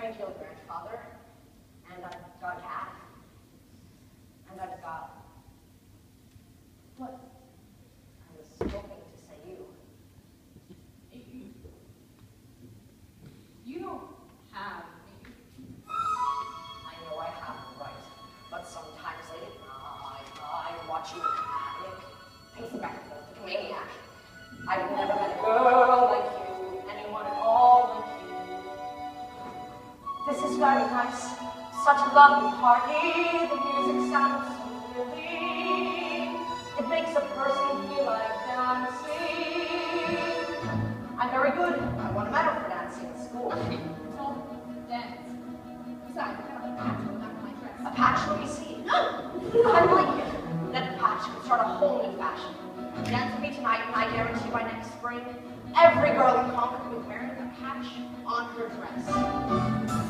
cranky old grandfather, and I've got a cat, and I've got. What? I was hoping to say you. You don't have I know I have the right, but sometimes at night, I watch you in panic, pacing back and forth like a maniac. I've never This is very nice, such a lovely party. The music sounds so thrilling. It makes a person feel like dancing. I'm very good. I won a medal for dancing in school. Don't dance. Besides, I have a patch on the back of my dress. A patch, let me see. I like it. That patch could start a whole new fashion. Dance with me tonight, and I guarantee by next spring, every girl in Concord will be wearing a patch on her dress.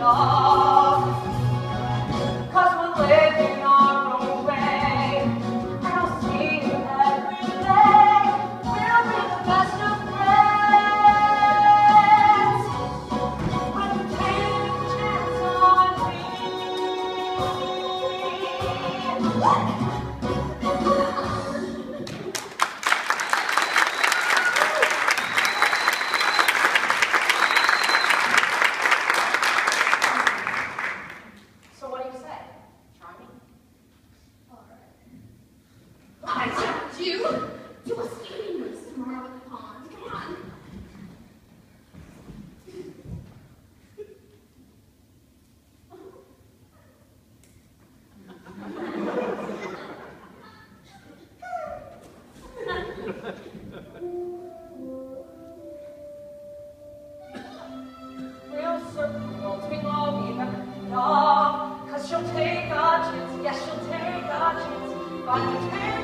be you to a skating race tomorrow at the pond. Come on. Ah, Cause she'll take our chance, yes, she'll take our chance, but you can't.